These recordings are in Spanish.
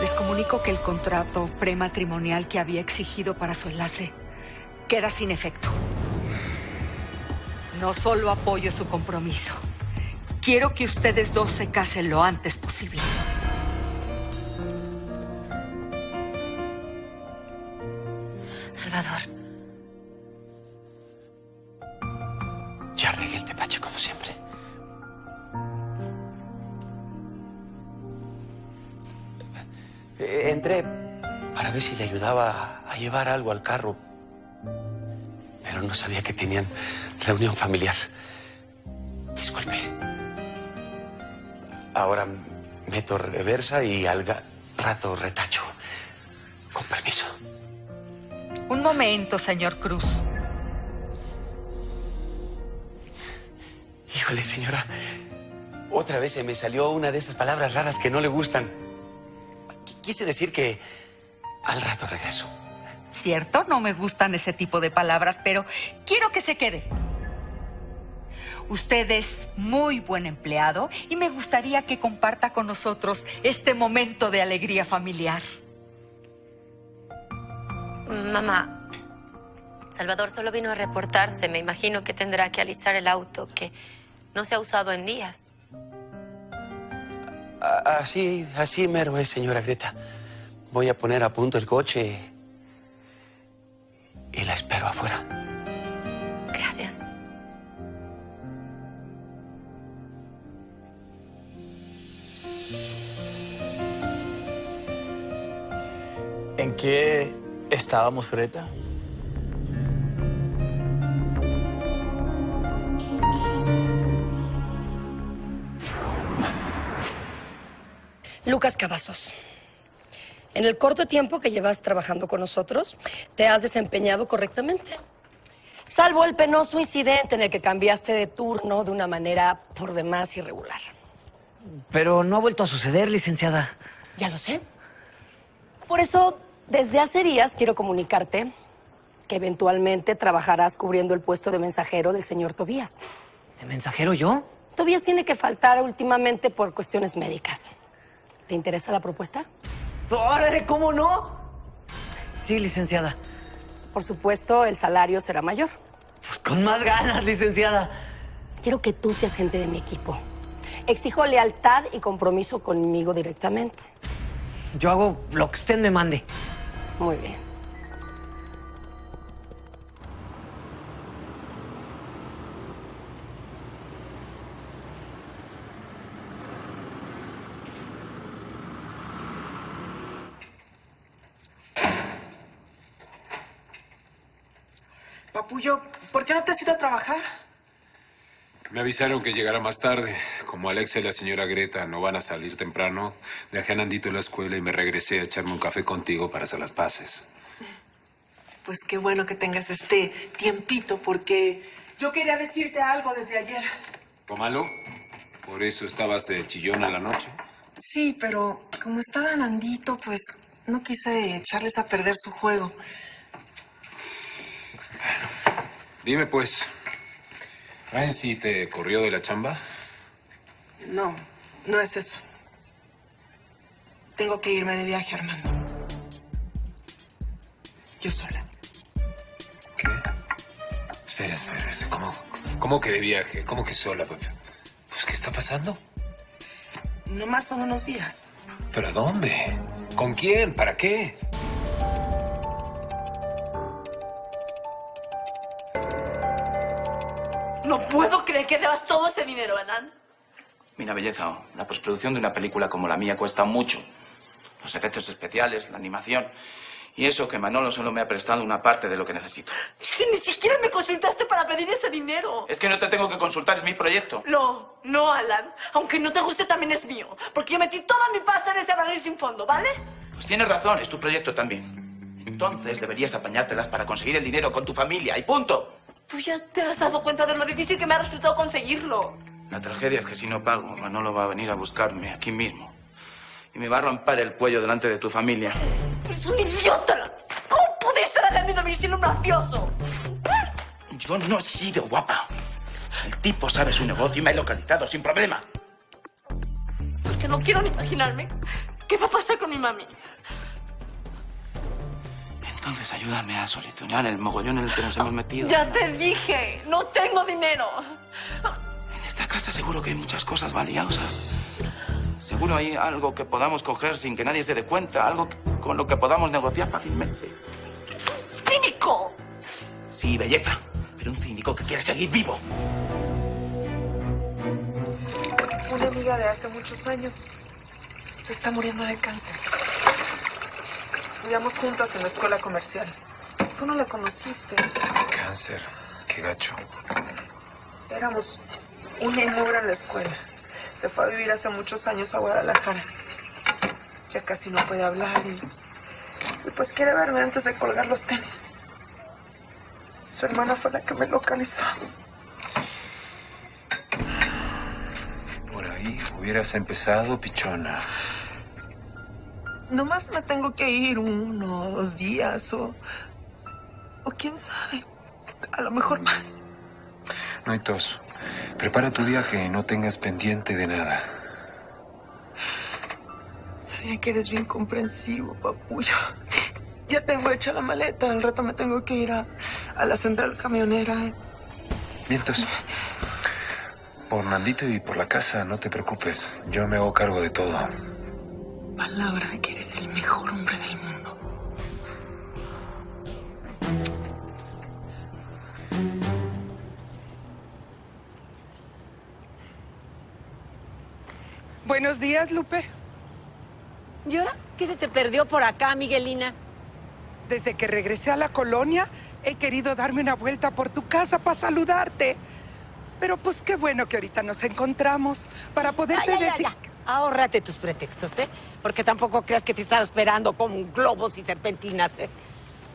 Les comunico que el contrato prematrimonial que había exigido para su enlace queda sin efecto. No solo apoyo su compromiso, quiero que ustedes dos se casen lo antes posible. Ayudaba a llevar algo al carro, pero no sabía que tenían reunión familiar. Disculpe. Ahora meto reversa y al rato retacho. Con permiso. Un momento, señor Cruz. Híjole, señora. Otra vez se me salió una de esas palabras raras que no le gustan. Qu- Quise decir que al rato regreso. Cierto, no me gustan ese tipo de palabras, pero quiero que se quede. Usted es muy buen empleado y me gustaría que comparta con nosotros este momento de alegría familiar. Mamá, Salvador solo vino a reportarse. Me imagino que tendrá que alistar el auto que no se ha usado en días. Así, así mero es, señora Greta. Voy a poner a punto el coche y la espero afuera. Gracias. ¿En qué estábamos, Greta? Lucas Cavazos. En el corto tiempo que llevas trabajando con nosotros, te has desempeñado correctamente. Salvo el penoso incidente en el que cambiaste de turno de una manera por demás irregular. Pero no ha vuelto a suceder, licenciada. Ya lo sé. Por eso, desde hace días quiero comunicarte que eventualmente trabajarás cubriendo el puesto de mensajero del señor Tobías. ¿De mensajero yo? Tobías tiene que faltar últimamente por cuestiones médicas. ¿Te interesa la propuesta? ¡Órale, cómo no! Sí, licenciada. Por supuesto, el salario será mayor. Pues con más ganas, licenciada. Quiero que tú seas gente de mi equipo. Exijo lealtad y compromiso conmigo directamente. Yo hago lo que usted me mande. Muy bien. Papullo, ¿por qué no te has ido a trabajar? Me avisaron que llegará más tarde. Como Alexa y la señora Greta no van a salir temprano, dejé a Nandito en la escuela y me regresé a echarme un café contigo para hacer las paces. Pues qué bueno que tengas este tiempito, porque yo quería decirte algo desde ayer. Tómalo. Por eso estabas de chillón a la noche. Sí, pero como estaba Nandito, pues no quise echarles a perder su juego. Dime pues, ¿Francie te corrió de la chamba? No, no es eso. Tengo que irme de viaje, Armando. Yo sola. ¿Qué? Espera, espera, espera. ¿Cómo, cómo que de viaje? ¿Cómo que sola? Pues, ¿qué está pasando? Nomás son unos días. ¿Pero a dónde? ¿Con quién? ¿Para qué? Creer que debas todo ese dinero, Alan. Mira, belleza, la postproducción de una película como la mía cuesta mucho. Los efectos especiales, la animación. Y eso que Manolo solo me ha prestado una parte de lo que necesito. Es que ni siquiera me consultaste para pedir ese dinero. Es que no te tengo que consultar, es mi proyecto. No, no, Alan. Aunque no te guste, también es mío. Porque yo metí toda mi pasta en ese barril sin fondo, ¿vale? Pues tienes razón, es tu proyecto también. Entonces deberías apañártelas para conseguir el dinero con tu familia y punto. Tú ya te has dado cuenta de lo difícil que me ha resultado conseguirlo. La tragedia es que si no pago, Manolo va a venir a buscarme aquí mismo. Y me va a romper el cuello delante de tu familia. Eres un idiota. ¿Cómo pudiste darle a mi cielo mafioso? Yo no he sido guapa. El tipo sabe su negocio y me ha localizado sin problema. Es que no quiero ni imaginarme qué va a pasar con mi mami. Entonces ayúdame a solucionar el mogollón en el que nos hemos metido. Ya te dije, no tengo dinero. En esta casa seguro que hay muchas cosas valiosas. Seguro hay algo que podamos coger sin que nadie se dé cuenta, algo con lo que podamos negociar fácilmente. ¡Cínico! Sí, belleza, pero un cínico que quiere seguir vivo. Una amiga de hace muchos años se está muriendo de cáncer. Estudiamos juntas en la escuela comercial. Tú no la conociste. Cáncer. Qué gacho. Éramos una y mugre en la escuela. Se fue a vivir hace muchos años a Guadalajara. Ya casi no puede hablar y, y pues quiere verme antes de colgar los tenis. Su hermana fue la que me localizó. Por ahí hubieras empezado, pichona. Nomás me tengo que ir uno o dos días o... O quién sabe. A lo mejor más. No hay tos. Prepara tu viaje y no tengas pendiente de nada. Sabía que eres bien comprensivo, papullo. Ya tengo hecha la maleta. Al rato me tengo que ir a, a la central camionera. Vientos. Por Nandito y por la casa, no te preocupes. Yo me hago cargo de todo. Palabra que eres el mejor hombre del mundo. Buenos días, Lupe. ¿Y ahora qué se te perdió por acá, Miguelina? Desde que regresé a la colonia, he querido darme una vuelta por tu casa para saludarte. Pero pues qué bueno que ahorita nos encontramos para poderte ya, decir... Ahórrate tus pretextos, ¿eh? Porque tampoco creas que te he estado esperando con globos y serpentinas, ¿eh?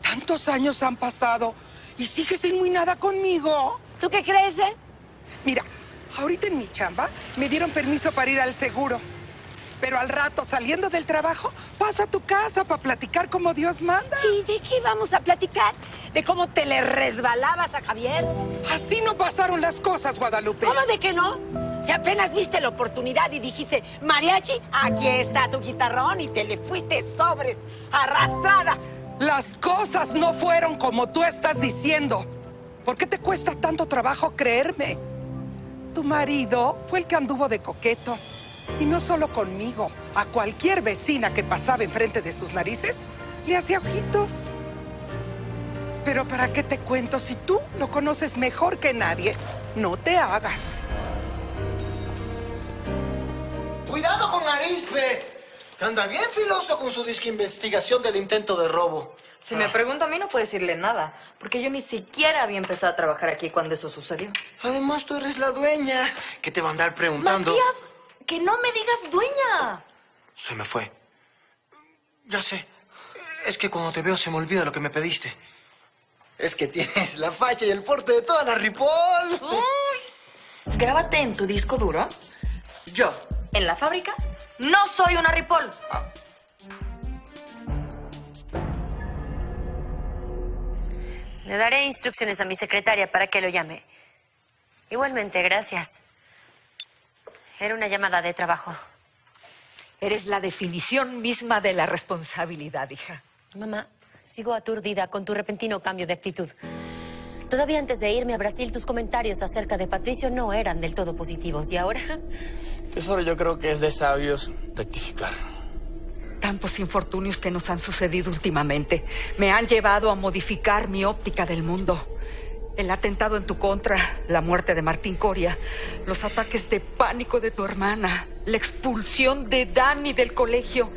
Tantos años han pasado y sigues sin muy nada conmigo. ¿Tú qué crees, eh? Mira, ahorita en mi chamba me dieron permiso para ir al seguro. Pero al rato, saliendo del trabajo, paso a tu casa para platicar como Dios manda. ¿Y de qué vamos a platicar? ¿De cómo te le resbalabas a Javier? Así no pasaron las cosas, Guadalupe. ¿Cómo de que no? Si apenas viste la oportunidad y dijiste, mariachi, aquí está tu guitarrón y te le fuiste sobres, arrastrada. Las cosas no fueron como tú estás diciendo. ¿Por qué te cuesta tanto trabajo creerme? Tu marido fue el que anduvo de coqueto. Y no solo conmigo, a cualquier vecina que pasaba enfrente de sus narices, le hacía ojitos. Pero ¿para qué te cuento si tú lo conoces mejor que nadie? No te hagas. Cuidado con Arispe. Anda bien filoso con su disque investigación del intento de robo. Si me pregunta a mí, no puedo decirle nada, porque yo ni siquiera había empezado a trabajar aquí cuando eso sucedió. Además, tú eres la dueña. ¿Qué te va a andar preguntando? Matías, que no me digas dueña. Se me fue. Ya sé. Es que cuando te veo se me olvida lo que me pediste. Es que tienes la facha y el porte de toda la Ripoll. Grábate en tu disco duro. Yo, en la fábrica, no soy una ripol. Le daré instrucciones a mi secretaria para que lo llame. Igualmente, gracias. Era una llamada de trabajo. Eres la definición misma de la responsabilidad, hija. Mamá, sigo aturdida con tu repentino cambio de actitud. Todavía antes de irme a Brasil, tus comentarios acerca de Patricio no eran del todo positivos. ¿Y ahora? Tesoro, yo creo que es de sabios rectificar. Tantos infortunios que nos han sucedido últimamente me han llevado a modificar mi óptica del mundo. El atentado en tu contra, la muerte de Martín Coria, los ataques de pánico de tu hermana, la expulsión de Dani del colegio.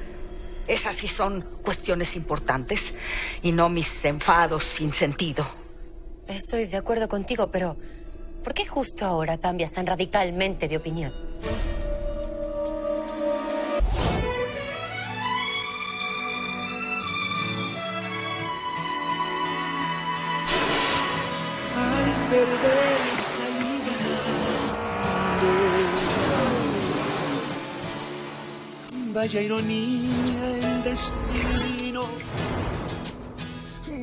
Esas sí son cuestiones importantes y no mis enfados sin sentido. Estoy de acuerdo contigo, pero ¿por qué justo ahora cambias tan radicalmente de opinión? Perder esa. Vaya ironía, el destino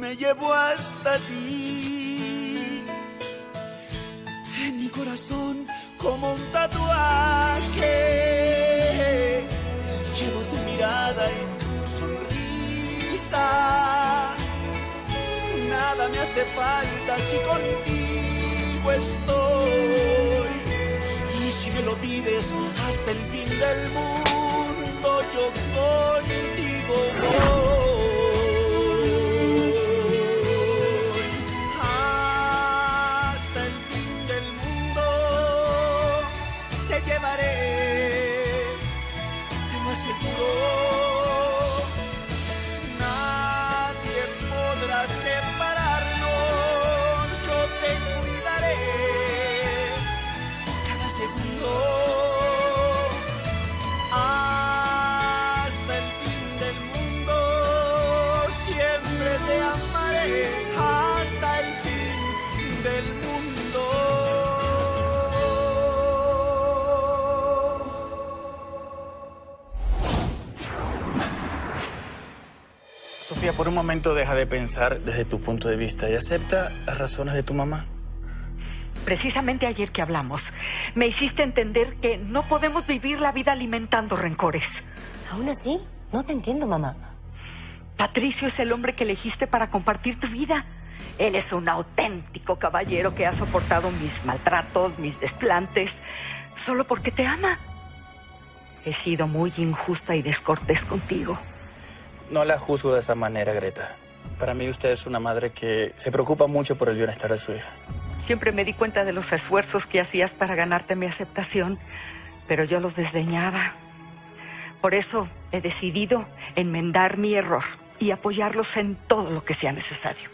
me llevó hasta ti. En corazón como un tatuaje. Llevo tu mirada y tu sonrisa. Nada me hace falta si contigo estoy. Y si me lo pides hasta el fin del mundo, yo contigo voy. Por un momento deja de pensar desde tu punto de vista y acepta las razones de tu mamá. Precisamente ayer que hablamos, me hiciste entender que no podemos vivir la vida alimentando rencores. ¿Aún así? No te entiendo, mamá. Patricio es el hombre que elegiste para compartir tu vida. Él es un auténtico caballero que ha soportado mis maltratos, mis desplantes, solo porque te ama. He sido muy injusta y descortés contigo. No la juzgo de esa manera, Greta. Para mí usted es una madre que se preocupa mucho por el bienestar de su hija. Siempre me di cuenta de los esfuerzos que hacías para ganarte mi aceptación, pero yo los desdeñaba. Por eso he decidido enmendar mi error y apoyarlos en todo lo que sea necesario.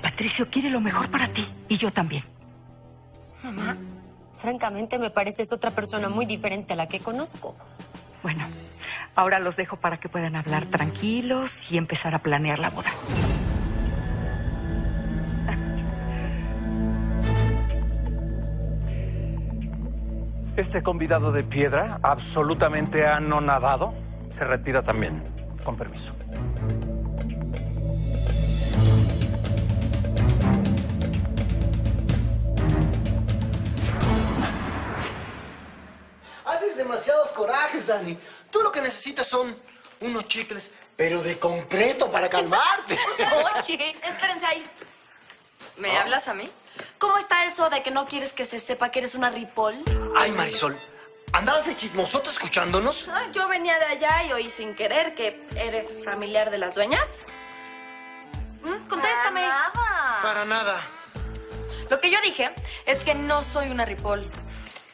Patricio quiere lo mejor para ti y yo también. Mamá, francamente me pareces otra persona muy diferente a la que conozco. Bueno, ahora los dejo para que puedan hablar tranquilos y empezar a planear la boda. Este convidado de piedra, absolutamente anonadado, se retira también. Con permiso. Haces demasiados corajes, Dani. Tú lo que necesitas son unos chicles, pero de concreto para calmarte. Oye, espérense ahí. ¿Me hablas a mí? ¿Cómo está eso de que no quieres que se sepa que eres una ripol? Ay, Marisol, ¿andabas de chismosota escuchándonos? Ah, yo venía de allá y oí sin querer que eres familiar de las dueñas. ¿Mm? Contéstame. Para nada. Lo que yo dije es que no soy una ripol.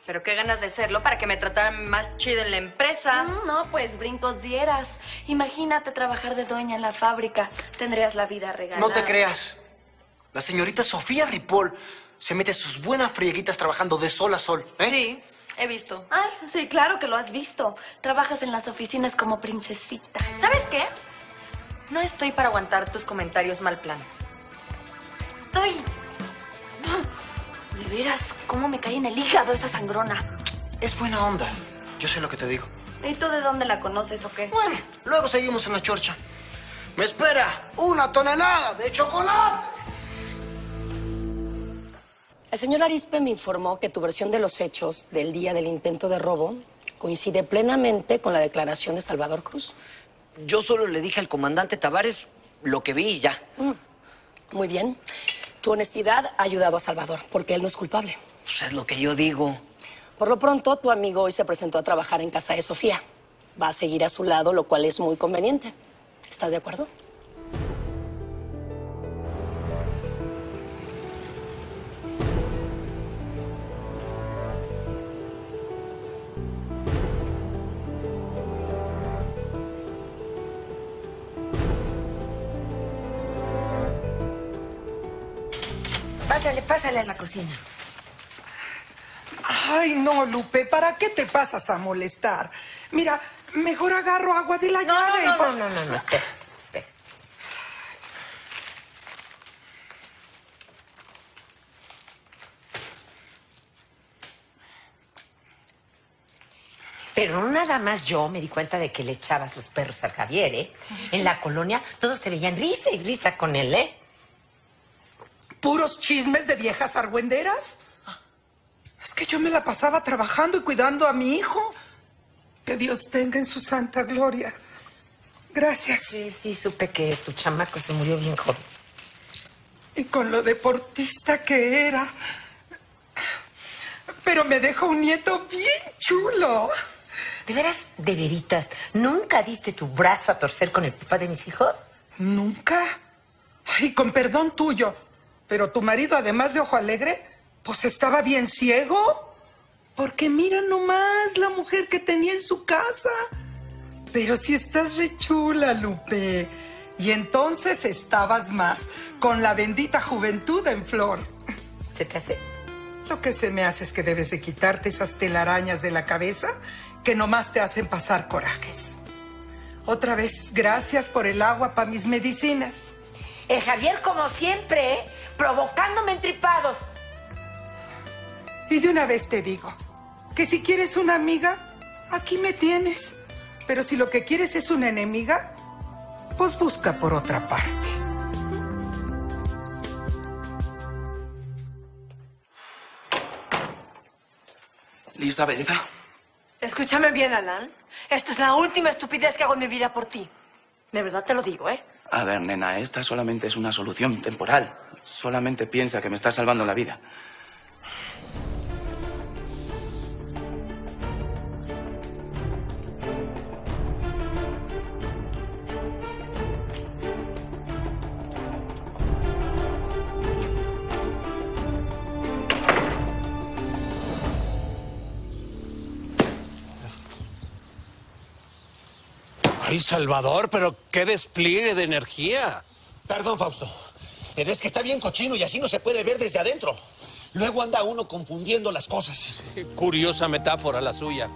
Pero qué ganas de serlo para que me trataran más chido en la empresa. Mm, no, pues brincos dieras. Imagínate trabajar de dueña en la fábrica. Tendrías la vida regalada. No te creas. La señorita Sofía Ripoll se mete sus buenas frieguitas trabajando de sol a sol. ¿eh? Sí, he visto. Ay, sí, claro que lo has visto. Trabajas en las oficinas como princesita. ¿Sabes qué? No estoy para aguantar tus comentarios mal plan. Estoy... De veras, cómo me cae en el hígado esa sangrona. Es buena onda. Yo sé lo que te digo. ¿Y tú de dónde la conoces o qué? Bueno, luego seguimos en la chorcha. Me espera una tonelada de chocolate. El señor Arispe me informó que tu versión de los hechos del día del intento de robo coincide plenamente con la declaración de Salvador Cruz. Yo solo le dije al comandante Tavares lo que vi y ya. Mm, Muy bien. Tu honestidad ha ayudado a Salvador, porque él no es culpable. Pues es lo que yo digo. Por lo pronto, tu amigo hoy se presentó a trabajar en casa de Sofía. Va a seguir a su lado, lo cual es muy conveniente. ¿Estás de acuerdo? Pásale, pásale a la cocina. Ay, no, Lupe, ¿para qué te pasas a molestar? Mira, mejor agarro agua de la No, llave. no, y no, no, no, no, espera, espera. Pero no nada más yo me di cuenta de que le echaba sus perros a Javier, ¿eh? En la colonia todos te veían risa y risa con él, ¿eh? ¿Puros chismes de viejas argüenderas? que yo me la pasaba trabajando y cuidando a mi hijo. Que Dios tenga en su santa gloria. Gracias. Sí, sí, supe que tu chamaco se murió bien joven. Y con lo deportista que era. Pero me dejó un nieto bien chulo. ¿De veras, de veritas, nunca diste tu brazo a torcer con el papá de mis hijos? ¿Nunca? Ay, con perdón tuyo. Pero tu marido, además de ojo alegre, pues estaba bien ciego. Porque mira nomás la mujer que tenía en su casa. Pero si estás re chula, Lupe. Y entonces estabas más, con la bendita juventud en flor. ¿Se te hace? Lo que se me hace es que debes de quitarte esas telarañas de la cabeza que nomás te hacen pasar corajes. Otra vez, gracias por el agua para mis medicinas. El Javier, como siempre, ¿eh? Provocándome entripados. Y de una vez te digo, que si quieres una amiga, aquí me tienes. Pero si lo que quieres es una enemiga, pues busca por otra parte. ¿Lista, belleza? Escúchame bien, Alan. Esta es la última estupidez que hago en mi vida por ti. De verdad te lo digo, ¿eh? A ver, nena, esta solamente es una solución temporal. Solamente piensa que me está salvando la vida. Ay, Salvador, pero qué despliegue de energía. Perdón, Fausto. Pero es que está bien cochino y así no se puede ver desde adentro. Luego anda uno confundiendo las cosas. Curiosa metáfora la suya.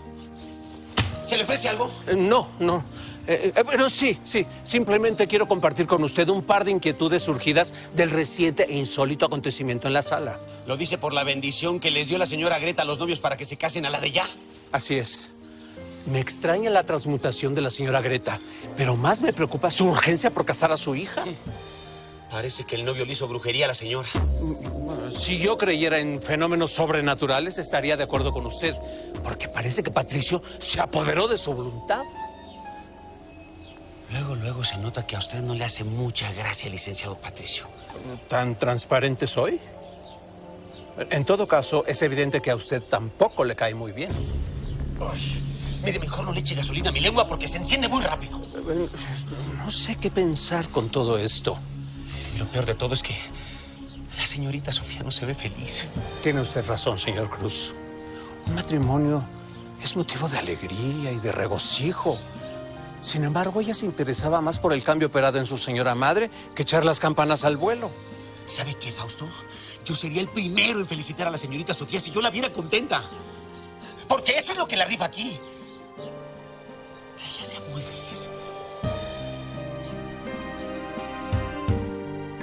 ¿Se le ofrece algo? Eh, no, no. Eh, eh, pero sí, sí. Simplemente quiero compartir con usted un par de inquietudes surgidas del reciente e insólito acontecimiento en la sala. ¿Lo dice por la bendición que les dio la señora Greta a los novios para que se casen a la de ya? Así es. Me extraña la transmutación de la señora Greta, pero más me preocupa su urgencia por casar a su hija. Parece que el novio le hizo brujería a la señora. Si yo creyera en fenómenos sobrenaturales, estaría de acuerdo con usted, porque parece que Patricio se apoderó de su voluntad. Luego, luego se nota que a usted no le hace mucha gracia, licenciado Patricio. ¿Tan transparente soy? En todo caso, es evidente que a usted tampoco le cae muy bien. Ay, mire, mejor no le eche gasolina a mi lengua porque se enciende muy rápido. No sé qué pensar con todo esto. Y lo peor de todo es que la señorita Sofía no se ve feliz. Tiene usted razón, señor Cruz. Un matrimonio es motivo de alegría y de regocijo. Sin embargo, ella se interesaba más por el cambio operado en su señora madre que echar las campanas al vuelo. ¿Sabe qué, Fausto? Yo sería el primero en felicitar a la señorita Sofía si yo la viera contenta. Porque eso es lo que la rifa aquí.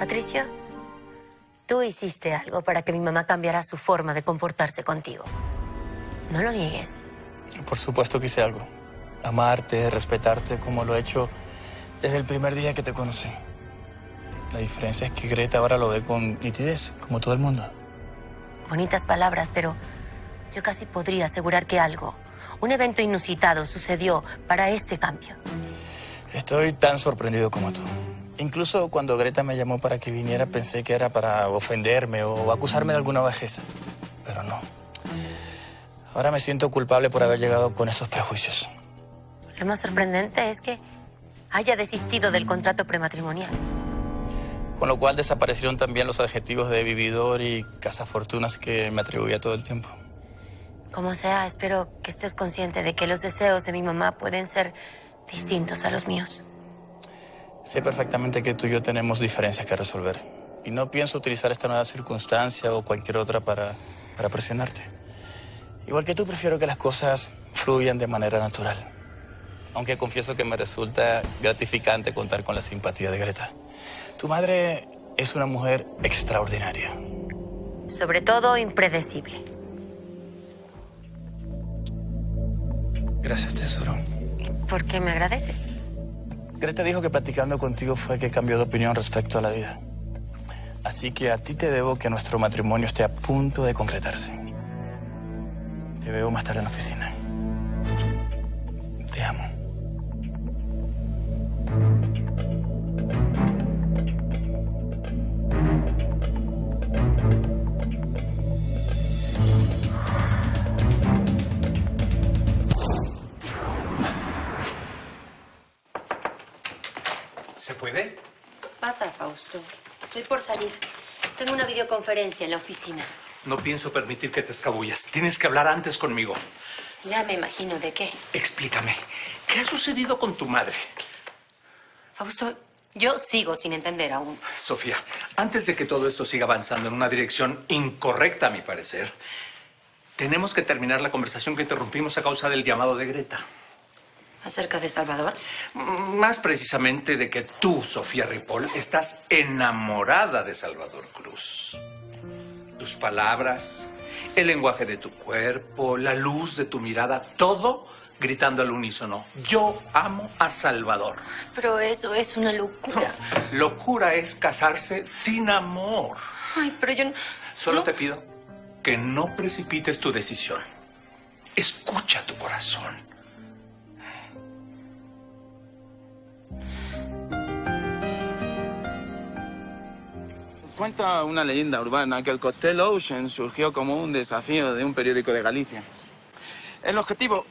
Patricio, tú hiciste algo para que mi mamá cambiara su forma de comportarse contigo. No lo niegues. Por supuesto que hice algo. Amarte, respetarte como lo he hecho desde el primer día que te conocí. La diferencia es que Greta ahora lo ve con nitidez, como todo el mundo. Bonitas palabras, pero yo casi podría asegurar que algo, un evento inusitado sucedió para este cambio. Estoy tan sorprendido como tú. Incluso cuando Greta me llamó para que viniera pensé que era para ofenderme o acusarme de alguna bajeza. Pero no. Ahora me siento culpable por haber llegado con esos prejuicios. Lo más sorprendente es que haya desistido del contrato prematrimonial. Con lo cual desaparecieron también los adjetivos de vividor y cazafortunas que me atribuía todo el tiempo. Como sea, espero que estés consciente de que los deseos de mi mamá pueden ser distintos a los míos. Sé perfectamente que tú y yo tenemos diferencias que resolver. Y no pienso utilizar esta nueva circunstancia o cualquier otra para, para presionarte. Igual que tú, prefiero que las cosas fluyan de manera natural. Aunque confieso que me resulta gratificante contar con la simpatía de Greta. Tu madre es una mujer extraordinaria. Sobre todo, impredecible. Gracias, tesoro. ¿Por qué me agradeces? Greta dijo que platicando contigo fue que cambió de opinión respecto a la vida. Así que a ti te debo que nuestro matrimonio esté a punto de concretarse. Te veo más tarde en la oficina. Te amo. Fausto. Estoy por salir. Tengo una videoconferencia en la oficina. No pienso permitir que te escabullas. Tienes que hablar antes conmigo. Ya me imagino de qué. Explícame, ¿qué ha sucedido con tu madre? Fausto, yo sigo sin entender aún. Sofía, antes de que todo esto siga avanzando en una dirección incorrecta, a mi parecer, tenemos que terminar la conversación que interrumpimos a causa del llamado de Greta. ¿Acerca de Salvador? Más precisamente de que tú, Sofía Ripoll, estás enamorada de Salvador Cruz. Tus palabras, el lenguaje de tu cuerpo, la luz de tu mirada, todo gritando al unísono. Yo amo a Salvador. Pero eso es una locura. Locura es casarse sin amor. Ay, pero yo no... Solo no. te pido que no precipites tu decisión. Escucha tu corazón. Cuenta una leyenda urbana que el cóctel Ocean surgió como un desafío de un periódico de Galicia. El objetivo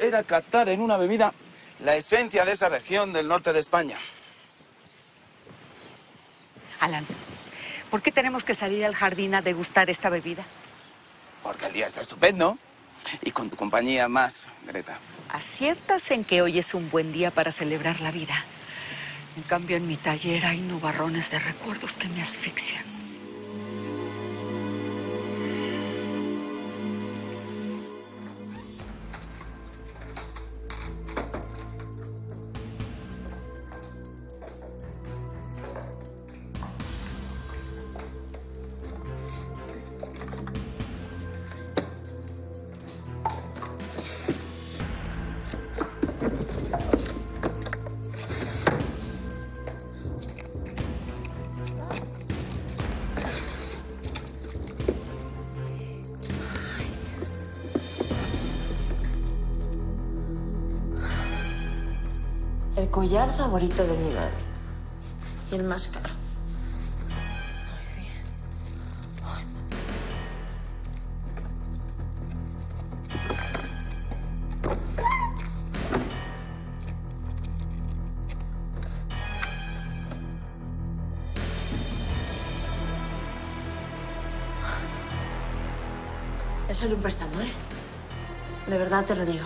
era captar en una bebida la esencia de esa región del norte de España. Alan, ¿por qué tenemos que salir al jardín a degustar esta bebida? Porque el día está estupendo. Y con tu compañía más, Greta. Aciertas en que hoy es un buen día para celebrar la vida. En cambio, en mi taller hay nubarrones de recuerdos que me asfixian. Favorito de mi madre. Y el más caro. Es solo un préstamo, ¿eh? De verdad te lo digo.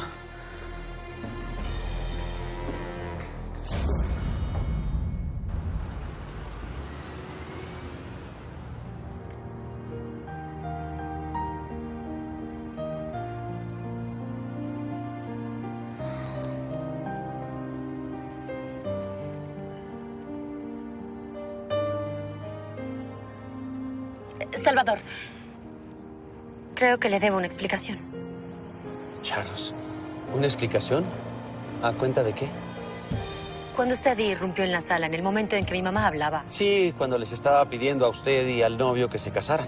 Creo que le debo una explicación. Charlos, ¿una explicación? ¿A cuenta de qué? Cuando usted irrumpió en la sala, en el momento en que mi mamá hablaba, Sí, cuando les estaba pidiendo a usted y al novio que se casaran.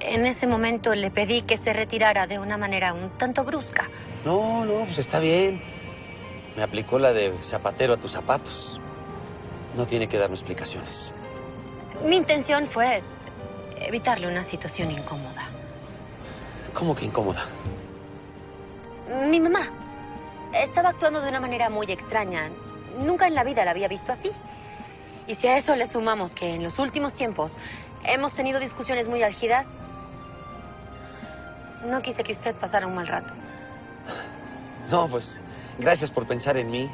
en ese momento le pedí que se retirara de una manera un tanto brusca. No, no, pues está bien. Me aplicó la de zapatero a tus zapatos. No tiene que darme explicaciones. Mi intención fue evitarle una situación incómoda. ¿Cómo que incómoda? Mi mamá estaba actuando de una manera muy extraña. Nunca en la vida la había visto así. Y si a eso le sumamos que en los últimos tiempos hemos tenido discusiones muy álgidas, no quise que usted pasara un mal rato. No, pues gracias por pensar en mí.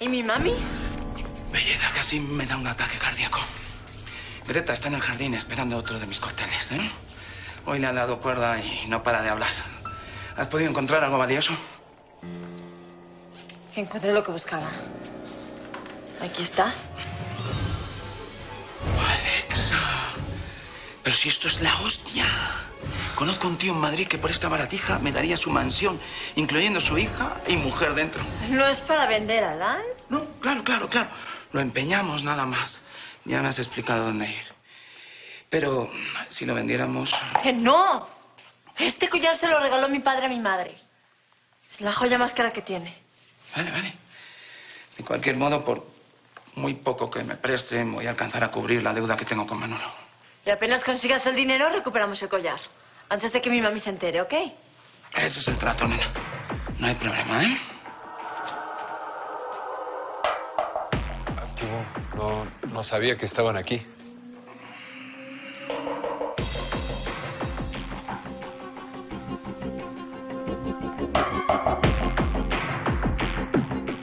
¿Y mi mami? Casi me da un ataque cardíaco. Greta está en el jardín esperando otro de mis cócteles, ¿eh? Hoy le han dado cuerda y no para de hablar. ¿Has podido encontrar algo valioso? Encontré lo que buscaba. Aquí está. Alexa. Pero si esto es la hostia. Conozco a un tío en Madrid que por esta baratija me daría su mansión, incluyendo su hija y mujer dentro. ¿No es para vender, Alan? No, claro, claro, claro. Lo empeñamos nada más. Ya me has explicado dónde ir. Pero si lo vendiéramos... ¡Que no! Este collar se lo regaló mi padre a mi madre. Es la joya más cara que tiene. Vale, vale. De cualquier modo, por muy poco que me presten, voy a alcanzar a cubrir la deuda que tengo con Manolo. Y apenas consigas el dinero, recuperamos el collar. Antes de que mi mami se entere, ¿ok? Ese es el trato, nena. No hay problema, ¿eh? No, no sabía que estaban aquí.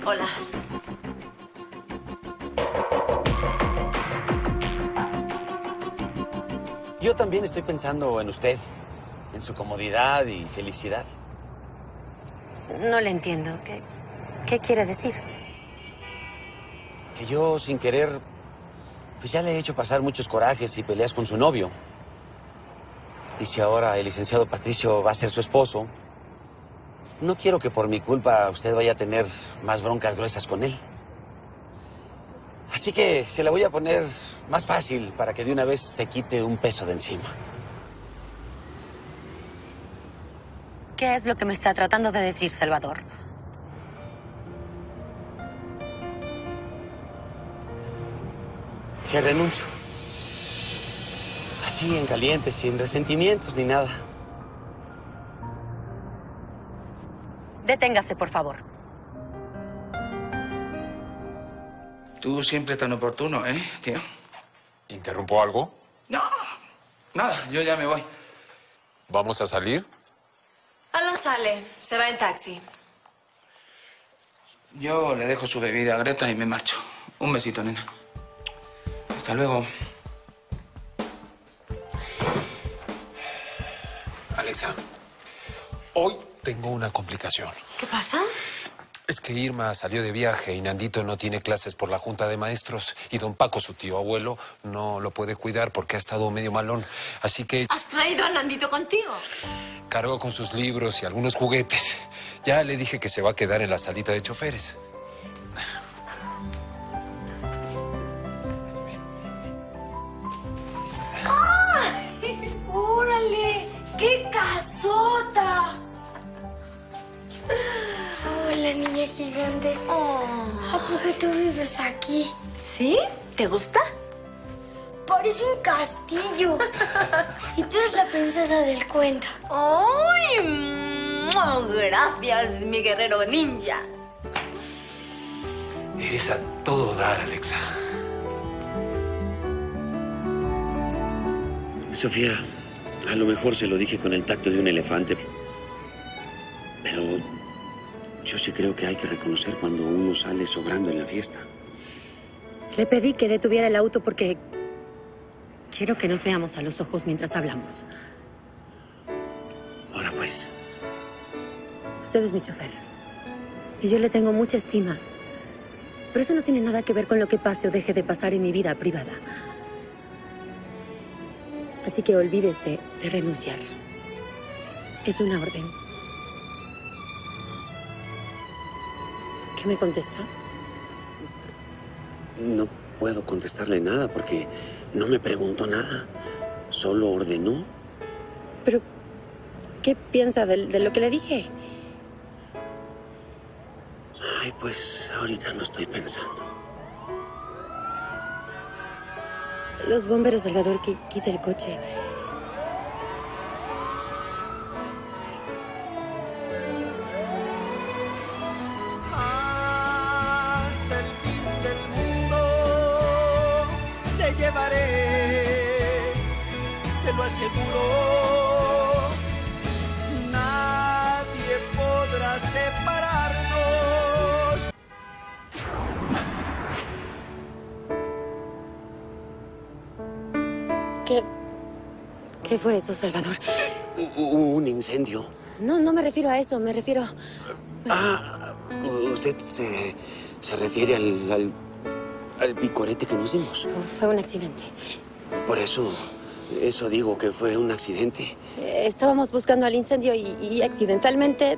Hola. Yo también estoy pensando en usted, en su comodidad y felicidad. No le entiendo. ¿Qué, qué quiere decir? Que yo, sin querer, pues ya le he hecho pasar muchos corajes y peleas con su novio. Y si ahora el licenciado Patricio va a ser su esposo, no quiero que por mi culpa usted vaya a tener más broncas gruesas con él. Así que se la voy a poner más fácil para que de una vez se quite un peso de encima. ¿Qué es lo que me está tratando de decir, Salvador? Que renuncio. Así, en caliente, sin resentimientos ni nada. Deténgase, por favor. Tú siempre tan oportuno, ¿eh, tío? ¿Interrumpo algo? No, nada, yo ya me voy. ¿Vamos a salir? Alan sale. Se va en taxi. Yo le dejo su bebida a Greta y me marcho. Un besito, nena. Hasta luego. Alexa, hoy tengo una complicación. ¿Qué pasa? Es que Irma salió de viaje y Nandito no tiene clases por la junta de maestros y don Paco, su tío abuelo, no lo puede cuidar porque ha estado medio malón. Así que ¿Has traído a Nandito contigo? cargó con sus libros y algunos juguetes. Ya le dije que se va a quedar en la salita de choferes. Hola, niña gigante. ¿A poco tú vives aquí? ¿Sí? ¿Te gusta? Parece un castillo. y tú eres la princesa del cuento. ¡Ay! Gracias, mi guerrero ninja. Eres a todo dar, Alexa. Sofía, a lo mejor se lo dije con el tacto de un elefante. Pero yo sí creo que hay que reconocer cuando uno sale sobrando en la fiesta. Le pedí que detuviera el auto porque quiero que nos veamos a los ojos mientras hablamos. Ahora pues, Usted es mi chofer. Y yo le tengo mucha estima. Pero eso no tiene nada que ver con lo que pase o deje de pasar en mi vida privada. Así que olvídese de renunciar. Es una orden. ¿Qué me contesta? no puedo contestarle nada porque no me preguntó nada. Solo ordenó. Pero, ¿qué piensa de, de lo que le dije? Ay, pues ahorita no estoy pensando. Los bomberos, Salvador, que quita el coche. hasta el fin del mundo te llevaré, te lo aseguro. ¿Qué fue eso, Salvador? Un incendio. No, no me refiero a eso, me refiero... Ah, usted se, se refiere al, al, al picorete que nos dimos. Fue un accidente. Por eso, eso digo que fue un accidente. Eh, Estábamos buscando al incendio y, y accidentalmente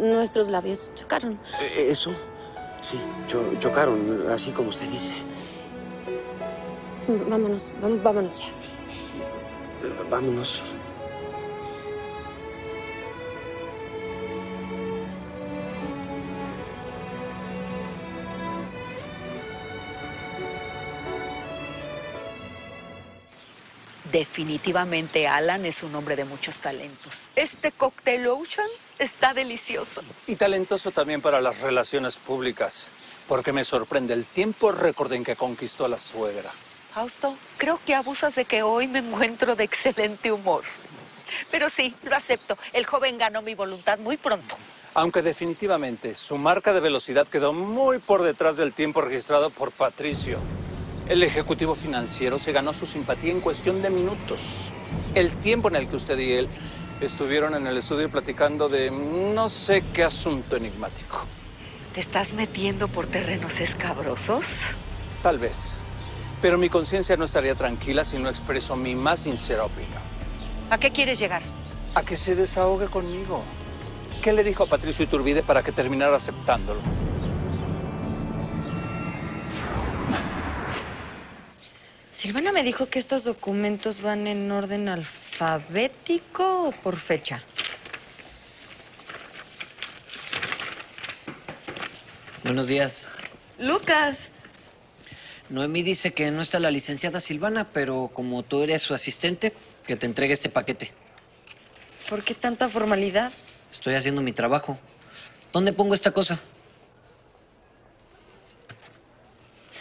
nuestros labios chocaron. Eh, ¿Eso? Sí, cho- chocaron, así como usted dice. Vámonos, vámonos ya, sí. Vámonos. Definitivamente Alan es un hombre de muchos talentos. Este cocktail Oceans está delicioso. Y talentoso también para las relaciones públicas, porque me sorprende el tiempo récord en que conquistó a la suegra. Fausto, creo que abusas de que hoy me encuentro de excelente humor. Pero sí, lo acepto. El joven ganó mi voluntad muy pronto. Aunque definitivamente su marca de velocidad quedó muy por detrás del tiempo registrado por Patricio. El ejecutivo financiero se ganó su simpatía en cuestión de minutos. El tiempo en el que usted y él estuvieron en el estudio platicando de no sé qué asunto enigmático. ¿Te estás metiendo por terrenos escabrosos? Tal vez. Pero mi conciencia no estaría tranquila si no expreso mi más sincera opinión. ¿A qué quieres llegar? A que se desahogue conmigo. ¿Qué le dijo a Patricio Iturbide para que terminara aceptándolo? Silvana me dijo que estos documentos van en orden alfabético o por fecha. Buenos días. Lucas. Noemí dice que no está la licenciada Silvana, pero como tú eres su asistente, que te entregue este paquete. ¿Por qué tanta formalidad? Estoy haciendo mi trabajo. ¿Dónde pongo esta cosa?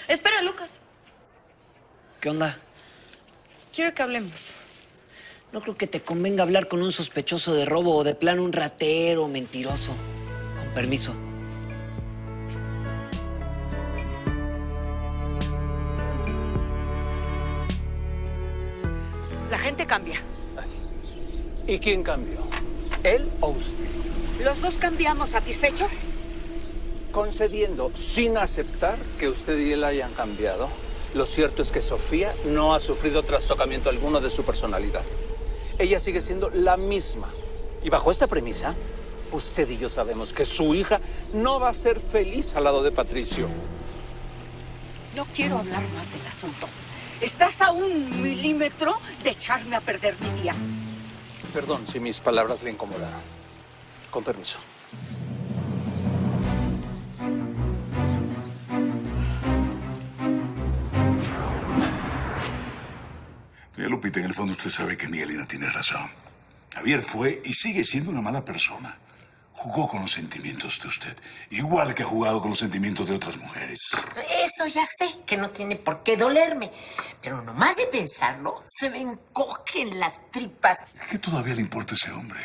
Espera, Lucas. ¿Qué onda? Quiero que hablemos. No creo que te convenga hablar con un sospechoso de robo o de plano un ratero mentiroso. Con permiso. La gente cambia. ¿Y quién cambió? ¿Él o usted? ¿Los dos cambiamos satisfecho? Concediendo, sin aceptar que usted y él hayan cambiado, lo cierto es que Sofía no ha sufrido trastocamiento alguno de su personalidad. Ella sigue siendo la misma. Y bajo esta premisa, usted y yo sabemos que su hija no va a ser feliz al lado de Patricio. No quiero hablar más del asunto. Estás a un milímetro de echarme a perder mi día. Perdón si mis palabras le incomodaron. Con permiso. Doña Lupita, en el fondo usted sabe que Miguelina tiene razón. Javier fue y sigue siendo una mala persona. Jugó con los sentimientos de usted, igual que ha jugado con los sentimientos de otras mujeres. Eso ya sé, que no tiene por qué dolerme. Pero nomás de pensarlo, se me encogen las tripas. ¿Qué todavía le importa ese hombre?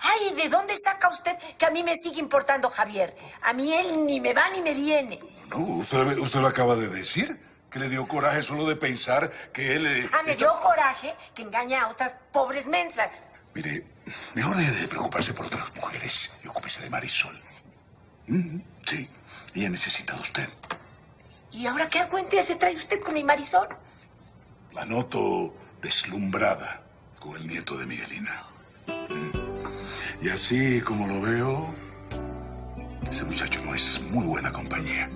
Ay, ¿de dónde saca usted que a mí me sigue importando Javier? A mí él ni me va ni me viene. No, usted, usted lo acaba de decir, que le dio coraje solo de pensar que él... eh, Ah, me está- dio coraje que engaña a otras pobres mensas. Mire, mejor deje de preocuparse por otras mujeres y ocúpese de Marisol. Mm, sí, ella necesita de usted. ¿Y ahora qué argüente se trae usted con mi Marisol? La noto deslumbrada con el nieto de Miguelina. Mm. Y así como lo veo, ese muchacho no es muy buena compañía.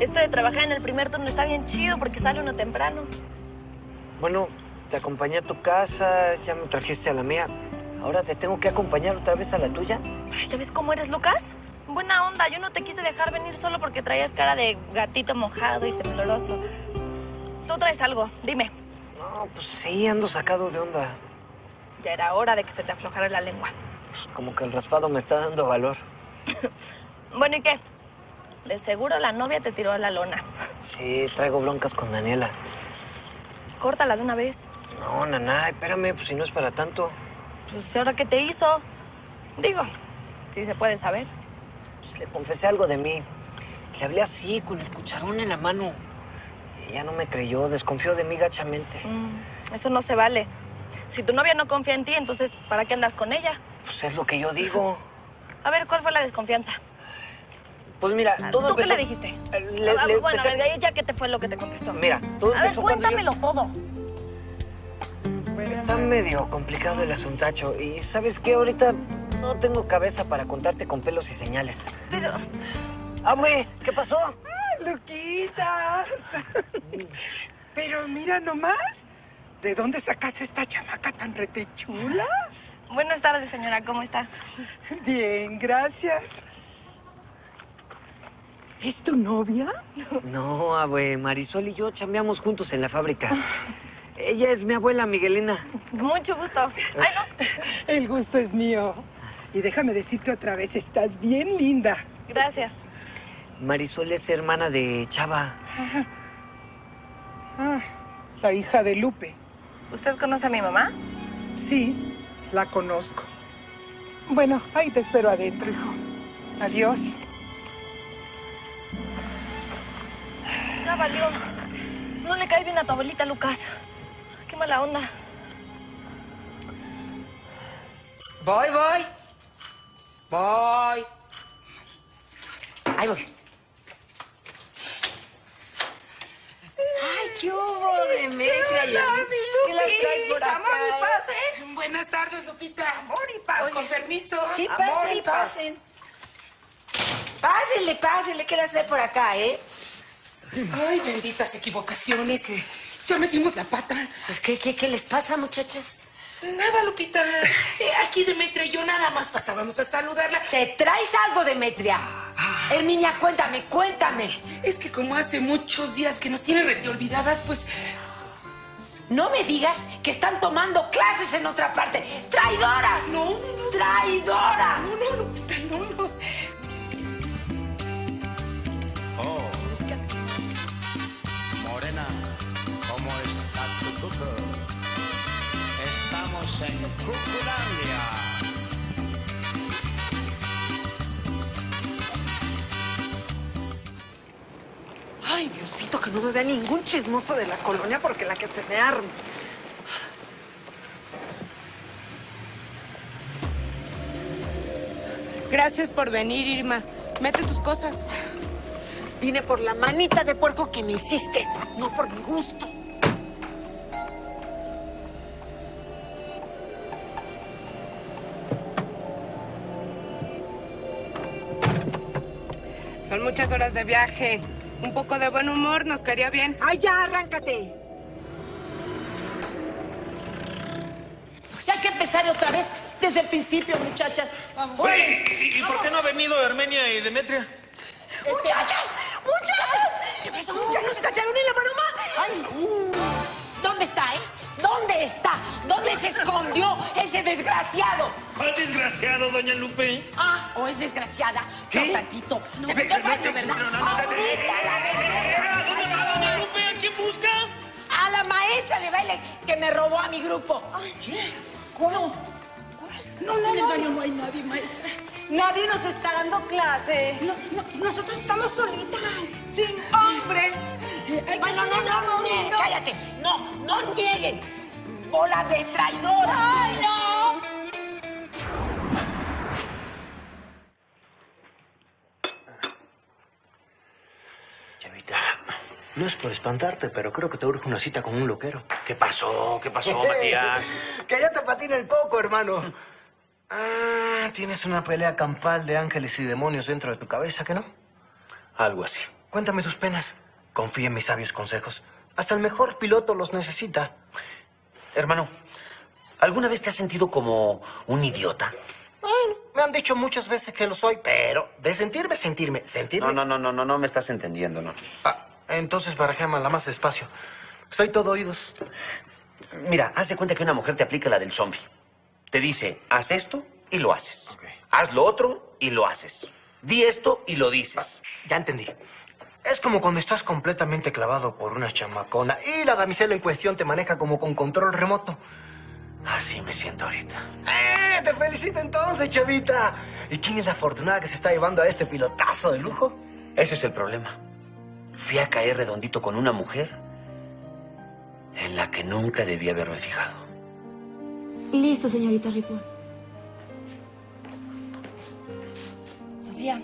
Esto de trabajar en el primer turno está bien chido porque sale uno temprano. Bueno, te acompañé a tu casa, ya me trajiste a la mía. Ahora te tengo que acompañar otra vez a la tuya. Ay, ¿Sabes cómo eres, Lucas? Buena onda, yo no te quise dejar venir solo porque traías cara de gatito mojado y tembloroso. Tú traes algo, dime. No, pues sí, ando sacado de onda. Ya era hora de que se te aflojara la lengua. Pues como que el raspado me está dando valor. Bueno, ¿y qué? De seguro la novia te tiró a la lona. Sí, traigo broncas con Daniela. Córtala de una vez. No, naná, espérame, pues si no es para tanto. Pues, ¿y ahora qué te hizo? Digo, si se puede saber. Pues le confesé algo de mí. Le hablé así, con el cucharón en la mano. Ella no me creyó, desconfió de mí gachamente. Mm, eso no se vale. Si tu novia no confía en ti, entonces, ¿para qué andas con ella? Pues es lo que yo digo. A ver, ¿cuál fue la desconfianza? Pues mira, todo ¿Tú qué empezó- le dijiste? Le- Ah, le bueno, empecé- a ver, ya que te fue lo que te contestó. Mira, todo A ver, yo- cuéntamelo todo. Está medio complicado el asuntacho. Y ¿sabes qué? Ahorita no tengo cabeza para contarte con pelos y señales. Pero... ¡Ah, güey! ¿Qué pasó? Luquita, Pero mira nomás, ¿de dónde sacaste esta chamaca tan retechula? Buenas tardes, señora. ¿Cómo está? Bien, gracias. ¿Es tu novia? No, abue, Marisol y yo chambeamos juntos en la fábrica. Ella es mi abuela, Miguelina. Mucho gusto. Ay, no. El gusto es mío. Y déjame decirte otra vez, estás bien linda. Gracias. Marisol es hermana de Chava. Ah, la hija de Lupe. ¿Usted conoce a mi mamá? Sí, la conozco. Bueno, ahí te espero adentro, hijo. Adiós. Ya valió. No le cae bien a tu abuelita, Lucas. Qué mala onda. Voy, voy. Voy. Ahí voy. Ay, ¿qué hubo, Demetria? Hola, mi ¿Qué las traes por acá? amor y paz, ¿eh? Buenas tardes, Lupita. Amor y paz. Con permiso. Sí, Amor pasen, y paz. pasen. Pásenle, pásenle, ¿qué las trae por acá, eh? Ay, benditas equivocaciones. eh. Ya metimos la pata. Pues, ¿qué, qué, qué les pasa, muchachas? Nada, Lupita. Eh, aquí Demetria y yo nada más pasábamos a saludarla. ¿Te traes algo, Demetria? Herminia, cuéntame, cuéntame. Es que como hace muchos días que nos tienen rete olvidadas, pues... No me digas que están tomando clases en otra parte. ¡Traidoras! No, no, no. ¡Traidoras! No, no, Lupita, no, no. Estamos en Cuculandia. Ay, Diosito, que no me vea ningún chismoso de la colonia porque la que se me arma. Gracias por venir, Irma. Mete tus cosas. Vine por la manita de puerco que me hiciste, no por mi gusto. Muchas horas de viaje. Un poco de buen humor nos caería bien. ¡Ay, ya, arráncate! Ya hay que empezar otra vez desde el principio, muchachas. Vamos. Oye, ¿y, y por qué no ha venido Hermenia y Demetria? ¡Muchachas! ¡Muchachas! ¿Qué pasó? ¿Ya nos callaron en la maroma? ¡Ay! ¿Dónde está, eh? ¿Dónde está? ¿Dónde se escondió ese desgraciado? ¿Cuál desgraciado, doña Lupe? Ah, o es desgraciada. ¿Qué? Tantito. No, se ve- metió al no, baño, no, ¿verdad? no, no, no, no, Ahorita la ¿A dónde va, doña Lupe? ¿A quién busca? A la maestra de baile que me robó a mi grupo. ¿Qué? ¿Cómo? No, no, en el baño no hay nadie, maestra. Nadie nos está dando clase. nosotros estamos solitas. Sin hombre. Bueno, no, no, no, nieguen, cállate. No, no nieguen. Bola de traidora. ¡Ay, no! No es por espantarte, pero creo que te urge una cita con un loquero. ¿Qué pasó? ¿Qué pasó, Matías? que ya te patina el coco, hermano. Ah, tienes una pelea campal de ángeles y demonios dentro de tu cabeza, ¿que no? Algo así. Cuéntame tus penas. Confía en mis sabios consejos. Hasta el mejor piloto los necesita. Hermano, ¿alguna vez te has sentido como un idiota? Bueno, me han dicho muchas veces que lo soy, pero de sentirme, sentirme, sentirme. No, no, no, no, no, no me estás entendiendo, ¿no? Ah, entonces barajémala más despacio. Soy todo oídos. Mira, haz de cuenta que una mujer te aplica la del zombie. Te dice, haz esto y lo haces. Haz lo otro y lo haces. Di esto y lo dices. Ya entendí. Es como cuando estás completamente clavado por una chamacona y la damisela en cuestión te maneja como con control remoto. Así me siento ahorita. ¡Eh! Te felicito entonces, chavita. ¿Y quién es la afortunada que se está llevando a este pilotazo de lujo? Ese es el problema. Fui a caer redondito con una mujer en la que nunca debía haberme fijado. Listo, señorita Ripoll. Sofía,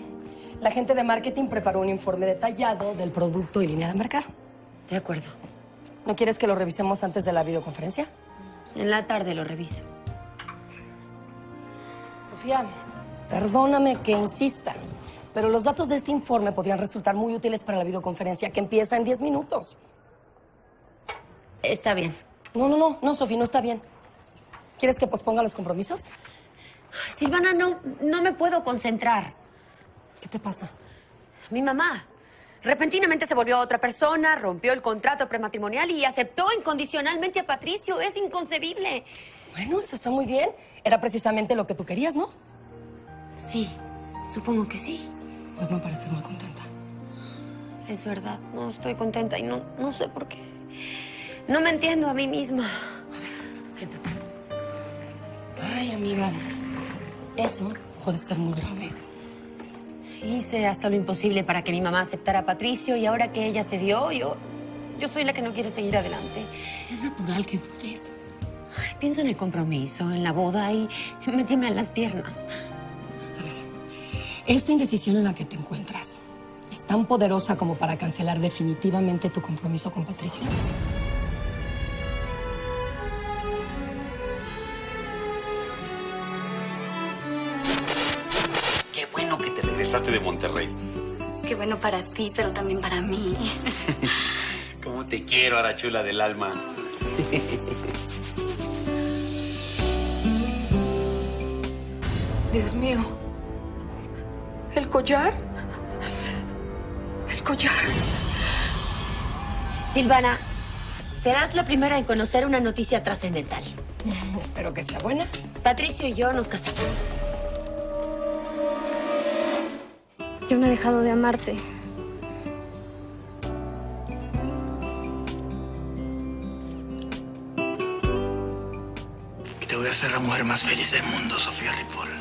la gente de marketing preparó un informe detallado del producto y línea de mercado. De acuerdo. ¿No quieres que lo revisemos antes de la videoconferencia? En la tarde lo reviso. Sofía, perdóname que insista, pero los datos de este informe podrían resultar muy útiles para la videoconferencia que empieza en 10 minutos. Está bien. No, no, no, no, Sofía, no está bien. ¿Quieres que posponga los compromisos? Silvana, no, no me puedo concentrar. ¿Qué te pasa? Mi mamá. Repentinamente se volvió otra persona, rompió el contrato prematrimonial y aceptó incondicionalmente a Patricio. Es inconcebible. Bueno, eso está muy bien. Era precisamente lo que tú querías, ¿no? Sí, supongo que sí. Pues no pareces muy contenta. Es verdad, no estoy contenta y no, no sé por qué. No me entiendo a mí misma. Siéntate. Ay, amiga. Eso puede ser muy grave. Hice hasta lo imposible para que mi mamá aceptara a Patricio y ahora que ella se dio, yo, yo soy la que no quiere seguir adelante. Es natural que dudes. Pienso en el compromiso, en la boda y me tiemblan las piernas. Esta indecisión en la que te encuentras es tan poderosa como para cancelar definitivamente tu compromiso con Patricio. Qué bueno que te regresaste de Monterrey. Qué bueno para ti, pero también para mí. Cómo te quiero, Arachula del alma. Dios mío. ¿El collar? El collar. Silvana, serás la primera en conocer una noticia trascendental. Espero que sea buena. Patricio y yo nos casamos. Yo no he dejado de amarte. Y te voy a hacer la mujer más feliz del mundo, Sofía Ripoll.